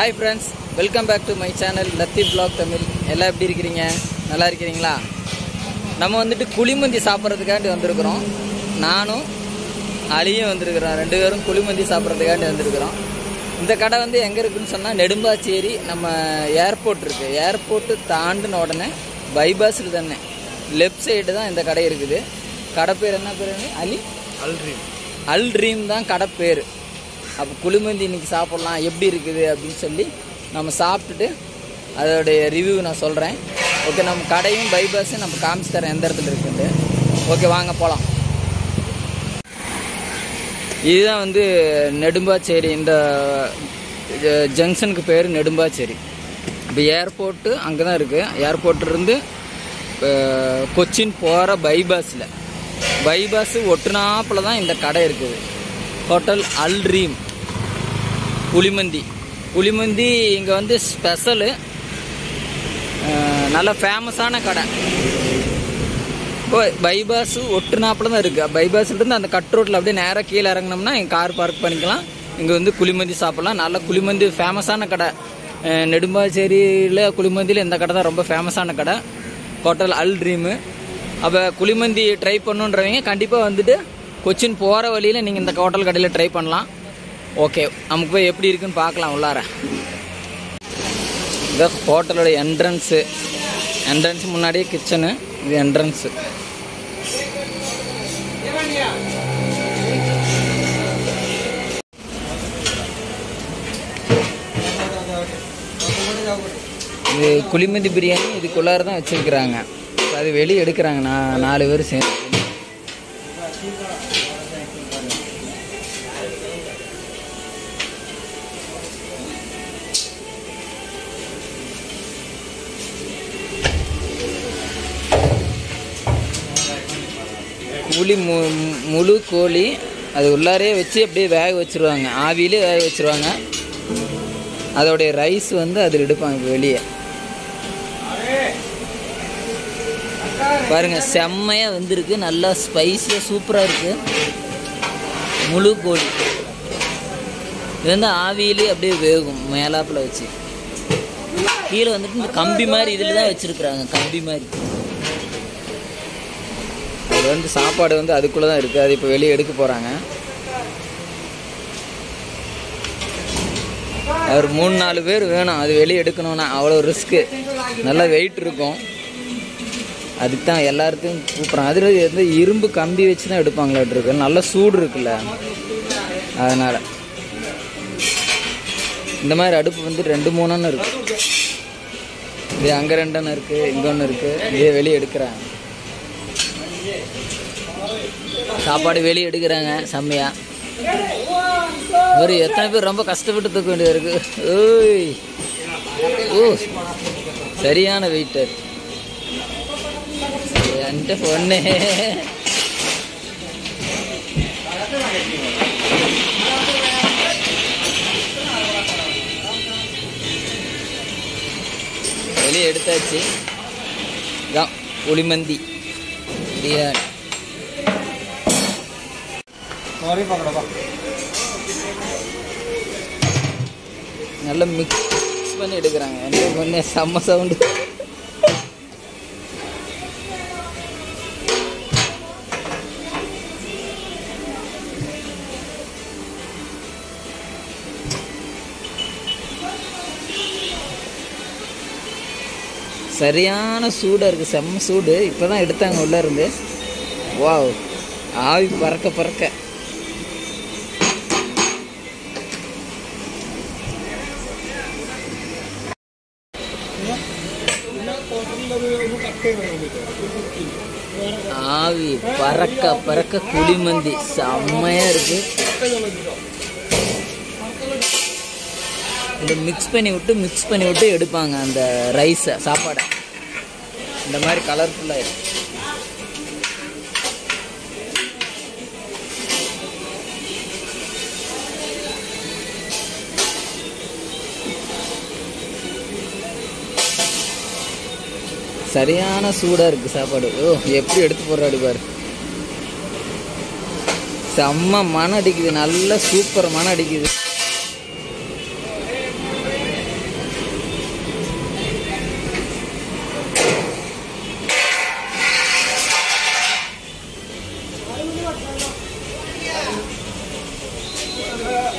Hi friends welcome back to my channel Latheef vlog Tamil எல்லாம் எப்படி இருக்கிறீங்க? நல்லா இருக்கிறீங்களா? நம்ம வந்துட்டு குழிமந்தி சாப்பிட்றதுக்காண்டி வந்திருக்கிறோம். நானும் அலியும் வந்திருக்கிறோம். ரெண்டு பேரும் குழிமந்தி சாப்பிட்றதுக்காண்டி வந்திருக்கிறோம். இந்த கடை வந்து எங்கே இருக்குன்னு சொன்னால் நெடும்பாச்சேரி நம்ம ஏர்போர்ட் இருக்குது ஏர்போர்ட்டு தாண்டின உடனே பைபாஸில் தானே லெஃப்ட் சைடு தான் இந்த கடை இருக்குது. கடை பேர் என்ன பேர் அலி? அல் ட்ரீம் தான் கடை பேர். அப்போ குளிமந்தி இன்னைக்கு சாப்பிட்லாம் எப்படி இருக்குது அப்படின்னு சொல்லி நம்ம சாப்பிட்டுட்டு அதோடைய ரிவ்யூ நான் சொல்கிறேன் ஓகே நம்ம கடையும் பைபாஸும் நம்ம காமிச்சு தரேன் எந்த இடத்துல இருக்குது ஓகே வாங்க போகலாம் இதுதான் வந்து நெடும்பாச்சேரி இந்த ஜங்ஷனுக்கு பேர் நெடும்பாச்சேரி. இப்போ ஏர்போர்ட்டு அங்கே தான் இருக்குது ஏர்போர்ட்லேருந்து கொச்சின் போகிற பைபாஸில் பைபாஸு ஒட்டுனாப்பில் தான் இந்த கடை இருக்குது. ஹோட்டல் அல் ரீம் புளிமந்தி. புளிமந்தி இங்கே வந்து ஸ்பெஷலு. நல்ல ஃபேமஸான கடை. இப்போ பைபாஸ் ஒட்டுனாப்பில் தான் இருக்குது பைபாஸ்லேருந்து அந்த கட் ரோட்டில் அப்படியே நேராக கீழே இறங்கினோம்னா எங்கள் கார் பார்க் பண்ணிக்கலாம். இங்கே வந்து குளிமந்தி சாப்பிட்லாம். நல்ல குளிமந்தி ஃபேமஸான கடை. நெடும்பாச்சேரியில் குளிமந்தியில் இந்த கடை தான் ரொம்ப ஃபேமஸான கடை. ஹோட்டல் அல் ட்ரீமு அப்போ குளிமந்தி ட்ரை பண்ணுன்றவங்க கண்டிப்பாக வந்துட்டு கொச்சின் போகிற வழியில் நீங்கள் இந்த ஹோட்டல் கடையில் ட்ரை பண்ணலாம். ஓகே நமக்கு போய் எப்படி இருக்குன்னு பார்க்கலாம் உள்ளார. இந்த ஹோட்டலோட என்ட்ரன்ஸு என்ட்ரன்ஸ் முன்னாடியே கிச்சனு இது என்ட்ரன்ஸு இது குளிமதி பிரியாணி இதுக்குள்ளார தான் வச்சிருக்கிறாங்க. அது வெளியே எடுக்கிறாங்க நான் நாலு பேர் சேர்ந்து. புளி மு முழு கோழி அது உள்ளாரே வச்சு அப்படியே வேக வச்சிருவாங்க. ஆவியிலே வேக வச்சிருவாங்க. அதோடைய ரைஸ் வந்து அதில் எடுப்பாங்க வெளியே. பாருங்க செம்மையாக வந்திருக்கு. நல்லா ஸ்பைஸியாக சூப்பராக இருக்குது முழு கோழி. இது வந்து ஆவியிலே அப்படியே வேகும் மேலாப்பில் வச்சு. கீழே வந்துட்டு இந்த கம்பி மாதிரி இதில் தான் வச்சுருக்குறாங்க கம்பி மாதிரி. வந்து சாப்பாடு வந்து அதுக்குள்ளே தான் இருக்குது அது இப்போ வெளியே எடுக்க போகிறாங்க அவர் மூணு நாலு பேர் வேணும். அது வெளியே எடுக்கணும்னா அவ்வளோ ரிஸ்க்கு நல்லா வெயிட் இருக்கும். அதுக்கு தான் எல்லாருக்கும் கூப்பிட்றாங்க. அதில் வந்து இரும்பு கம்பி வச்சு தான் எடுப்பாங்களாட்டு நல்லா நல்ல சூடு இருக்குல்ல. அதனால். இந்த மாதிரி அடுப்பு வந்து ரெண்டு மூணுன்னு இருக்கு. இது அங்கே ரெண்டுன்னு இருக்குது இங்கே ஒன்று இருக்குது இதே வெளியே எடுக்கிறாங்க. சாப்பாடு வெளியே எடுக்கிறாங்க செம்மையா. ஒரு எத்தனை பேர் ரொம்ப கஷ்டப்பட்டு தூக்க வேண்டியது இருக்கு. ஓய். ஓ. சரியான வெயிட்டர் என்கிட்ட பொண்ணு. வெளியே எடுத்தாச்சு. இதான் ஒளிமந்தி பிரியாணி. சாரி பார்க்கடப்பா நல்லா மிக்ஸ் பண்ணி எடுக்கிறாங்க. என்ன பண்ண செம்ம சவுண்டு சரியான சூடாக இருக்குது செம்ம சூடு. இப்போ தான் எடுத்தாங்க உள்ளே இருந்து. வாவ் ஆவி பறக்க பறக்க. ஆவி பறக்க பறக்க குளிமந்தி செம்மையா இருக்கு. இந்த மிக்ஸ் பண்ணி விட்டு மிக்ஸ் பண்ணி விட்டு எடுப்பாங்க அந்த ரைஸை சாப்பாடை. இந்த மாதிரி கலர்ஃபுல்லாக இருக்குது சரியான சூடாக இருக்குது சாப்பாடு. ஓ எப்படி எடுத்து போடுறாடி பாரு. செம்ம மன அடிக்குது நல்ல சூப்பர் மன அடிக்குது.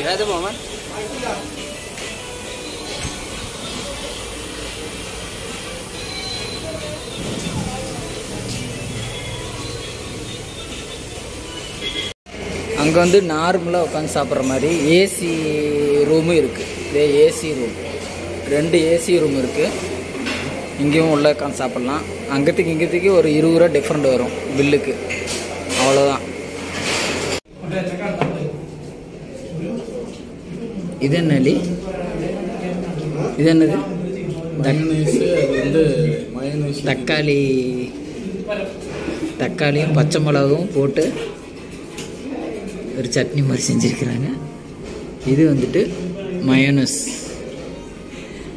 ஏதாவது மாமா? அங்கே வந்து நார்மலாக உட்காந்து சாப்பிட்ற மாதிரி ஏசி ரூமும் இருக்குது இதே ஏசி ரூம் ரெண்டு ஏசி ரூம் இருக்குது இங்கேயும் உள்ள உட்காந்து சாப்பிட்லாம். அங்கத்துக்கு இங்கத்துக்கு ஒரு இருபது ரூபா டிஃப்ரெண்ட் வரும். பில்லுக்கு அவ்வளோதான் இது என்ன அலி இது என்னது? வந்து தக்காளி. தக்காளியும் பச்சை மிளகும் போட்டு ஒரு சட்னி மாதிரி செஞ்சுருக்கிறாங்க. இது வந்துட்டு மயோனஸ்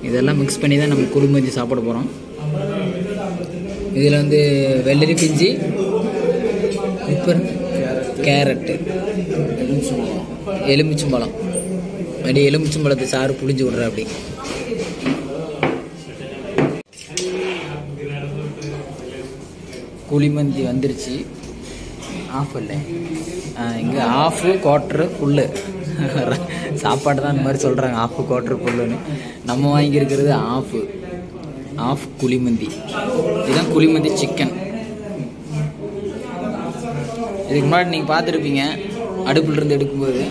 இதெல்லாம் மிக்ஸ் பண்ணி தான் நம்ம குடும்பஞ்சி சாப்பிட போகிறோம் இதில் வந்து வெள்ளரி பிஞ்சு இப்போ கேரட்டு எலுமிச்சம்பழம். அப்படி எலுமிச்சம்பழத்தை சாறு புளிஞ்சு விட்ற அப்படி. குழிமந்தி வந்துருச்சு. ஆஃப் இல்லை. இங்கே ஆஃபு குவாட்ரு ஃபுல்லு சாப்பாடு தான் இந்த மாதிரி சொல்கிறாங்க ஆஃபு குவாட்ரு ஃபுல்லுன்னு நம்ம வாங்கியிருக்கிறது ஆஃபு ஆஃப் குழிமந்தி. இதுதான் குழிமந்தி சிக்கன் இதுக்கு முன்னாடி நீங்கள் பார்த்துருப்பீங்க. அடுப்புல இருந்து எடுக்கும்போது.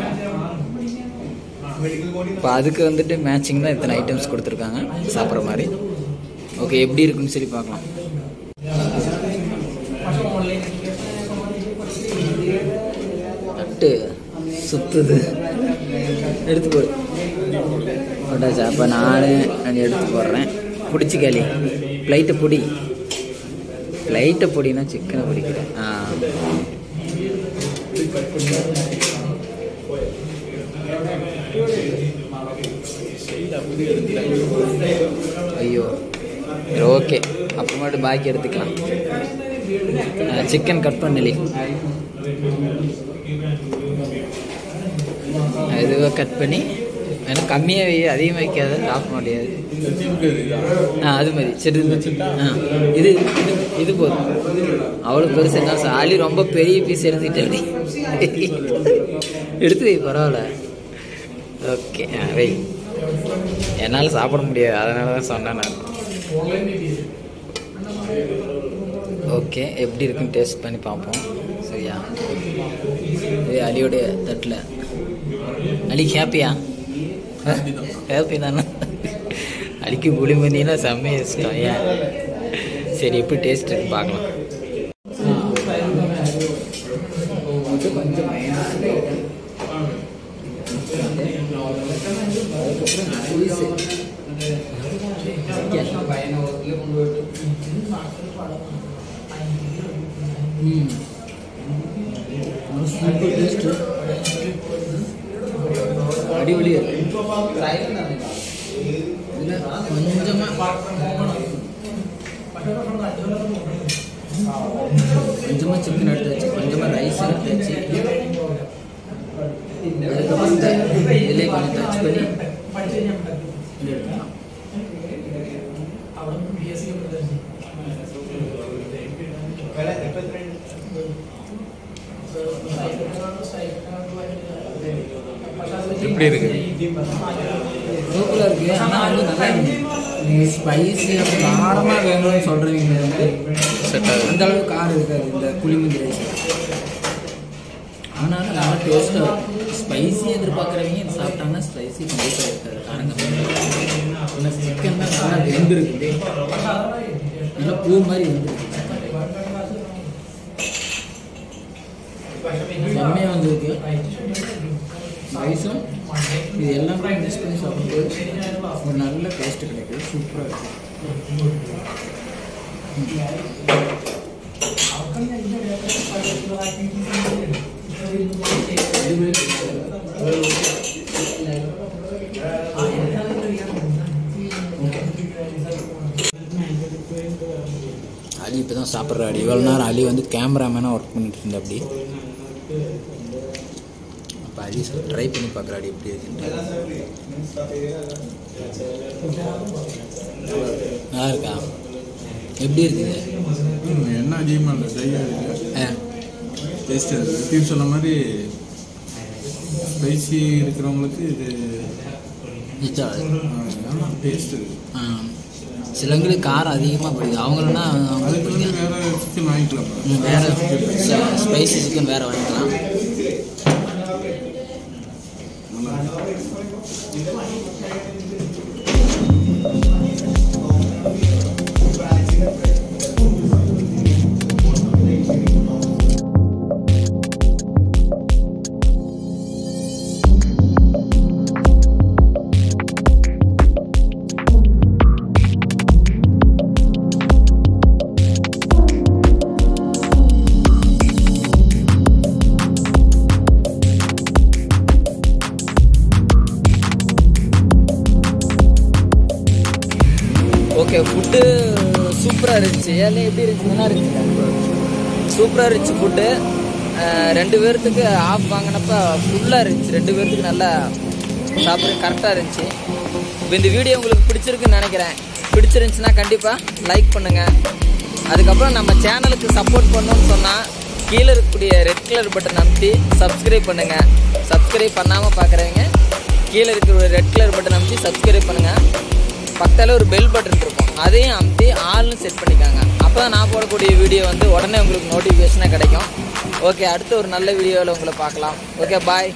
இப்போ அதுக்கு வந்துட்டு மேட்சிங் தான் இத்தனை ஐட்டம்ஸ் கொடுத்துருக்காங்க. சாப்பிட்ற மாதிரி. ஓகே எப்படி இருக்குன்னு சொல்லி பார்க்கலாம். தட்டு சுத்துது. எடுத்து போடு போட்டாச்சா. அப்போ நான் நான் எடுத்து போடுறேன். பிடிச்சி கேளி. ஃப்ளைட்டை பொடி. ஃப்ளைட்டை பொடினா சிக்கனை பிடிக்கிறேன். ஆ. ஐயோ. ஓகே அப்புறமேட்டு பாக்கி எடுத்துக்கலாம். சிக்கன் கட் பண்ணலி இதுவாக கட் பண்ணி ஏன்னா கம்மியாக வை அதிகமாக வைக்காத சாப்பிட முடியாது ஆ அது மாதிரி சரி இது ஆ இது இது போதும். அவ்வளோ பெருசு என்ன சாலி ரொம்ப பெரிய பீஸ் எடுத்துக்கிட்டே எடுத்து வை பரவாயில்ல. ஓகே ஆ வை. என்னால் சாப்பிட முடியாது அதனால தான் சொன்னேன் நான். ஓகே எப்படி இருக்குன்னு டேஸ்ட் பண்ணி பார்ப்போம். சரியா? இது அலியோடைய தட்டில். அலி ஹாப்பியா ஹாப்பி தானே அலிக்கு புளி மந்தினா செம்ம இஷ்டம் ஏன் சரி எப்படி டேஸ்ட் இருக்கு பார்க்கலாம் கொஞ்சம் சூப்பர் டேஸ்ட் அடிபொலியா கொஞ்சமா கொஞ்சமா சிக்கன் எடுத்தாச்சு கொஞ்சமா ரைஸ் எடுத்தாச்சு அதுக்கப்புறம் இந்த இதிலே கொஞ்சம் டச் பண்ணி இது எடுத்துக்கலாம் எப்படி இருக்கு. சூப்பராக ஆனால் வந்து நல்லா நீங்கள் ஸ்பைஸி காரமாக வேணும்னு சொல்கிறீங்க வந்து செட் ஆகுது. அந்த அளவுக்கு காரம் இருக்காது இந்த ரைஸ் ஆனாலும் நல்லா டேஸ்ட்டாக இருக்கும். ஸ்பைசி எதிர்பார்க்குறவங்க இது சாப்பிட்டாங்கன்னா ஸ்பைசி கண்டிப்பாக இருக்காது. காரங்க ஆனால் சிக்கன் தான் நல்லா வெந்திருக்கு. நல்லா பூ மாதிரி வெந்திருக்கு செம்மையாக வந்திருக்கு. ரைஸும் இது எல்லாமே மிக்ஸ் பண்ணி சாப்பிடும்போது ஒரு நல்ல டேஸ்ட் கிடைக்குது. சூப்பராக இருக்கும் அலி இப்போ தான் சாப்பிட்றாரு. இவ்வளோ நேரம் அலி வந்து கேமராமேனாக ஒர்க் பண்ணிட்டு இருந்தேன் அப்படி. அலி ட்ரை பண்ணி பார்க்குறாடி எப்படி இருக்குன்ட்டு. நல்லா இருக்கா? எப்படி இருக்குது என்ன அதிகமாக இல்லை ட்ரையாக இருக்கு? டேஸ்ட் இருக்கு. சொன்ன மாதிரி ஸ்பைசி இருக்கிறவங்களுக்கு இது டேஸ்ட் சிலங்களுக்கு காரம் அதிகமாக பிடிக்கும். அவங்களா அதுக்கு வந்து வேற சிக்கன் வாங்கிக்கலாம். வேற ஸ்பைசி சிக்கன் வேற வாங்கிக்கலாம் நல்லா இருக்கு. ஓகே ஃபுட்டு சூப்பராக இருந்துச்சு. ஏழையும் எப்படி இருந்துச்சு? நல்லா இருந்துச்சு. சூப்பராக இருந்துச்சு ஃபுட்டு ரெண்டு பேர்த்துக்கு ஆஃப் வாங்கினப்ப ஃபுல்லாக இருந்துச்சு. ரெண்டு பேர்த்துக்கு நல்லா சாப்பிட்றது கரெக்டாக இருந்துச்சு. இப்போ இந்த வீடியோ உங்களுக்கு பிடிச்சிருக்குன்னு நினைக்கிறேன். பிடிச்சிருந்துச்சுன்னா கண்டிப்பாக லைக் பண்ணுங்கள் அதுக்கப்புறம் நம்ம சேனலுக்கு சப்போர்ட் பண்ணணும்னு சொன்னால் கீழே இருக்கக்கூடிய ரெட் கலர் பட்டன் அமுத்தி சப்ஸ்கிரைப் பண்ணுங்கள் சப்ஸ்கிரைப் பண்ணாமல் பார்க்குறவங்க கீழே இருக்கிற ரெட் கலர் பட்டன் அமுத்தி சப்ஸ்கிரைப் பண்ணுங்கள் பக்கத்தில் ஒரு பெல் பட்டன் இருக்கும். அதையும் அமுத்தி ஆள்னு செட் பண்ணிக்காங்க. அப்போ தான் நான் போடக்கூடிய வீடியோ வந்து உடனே உங்களுக்கு நோட்டிஃபிகேஷனாக கிடைக்கும். ஓகே அடுத்து ஒரு நல்ல வீடியோவில் உங்களை பார்க்கலாம். Okay bye